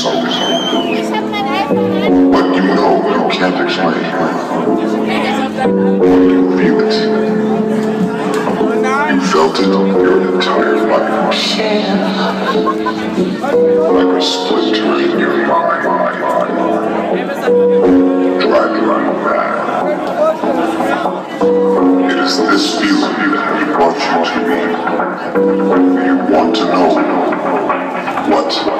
soul. What you know, you can't explain. You feel it. You felt it your entire life. Like a splinter in your mind. Driving you mad. It is this feeling that brought you to me. You want to know what